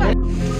Bye-bye.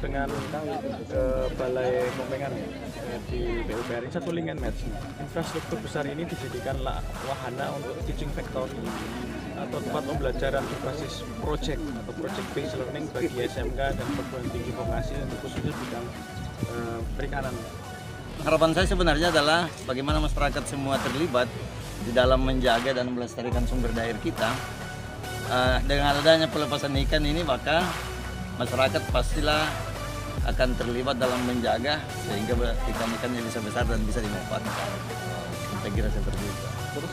Dengan eh, balai kompengan eh, di PUPR ini satu lingkungan match. Infrastruktur besar ini dijadikan wahana untuk teaching factory atau tempat pembelajaran berbasis project atau project based learning bagi SMK dan perguruan tinggi vokasi untuk khususnya bidang eh, perikanan. Harapan saya sebenarnya adalah bagaimana masyarakat semua terlibat di dalam menjaga dan melestarikan sumber daya kita. Eh, dengan adanya pelepasan ikan ini maka masyarakat pastilah akan terlibat dalam menjaga sehingga ikan-ikannya bisa besar dan bisa dimanfaatkan. Saya kira seperti itu. Terus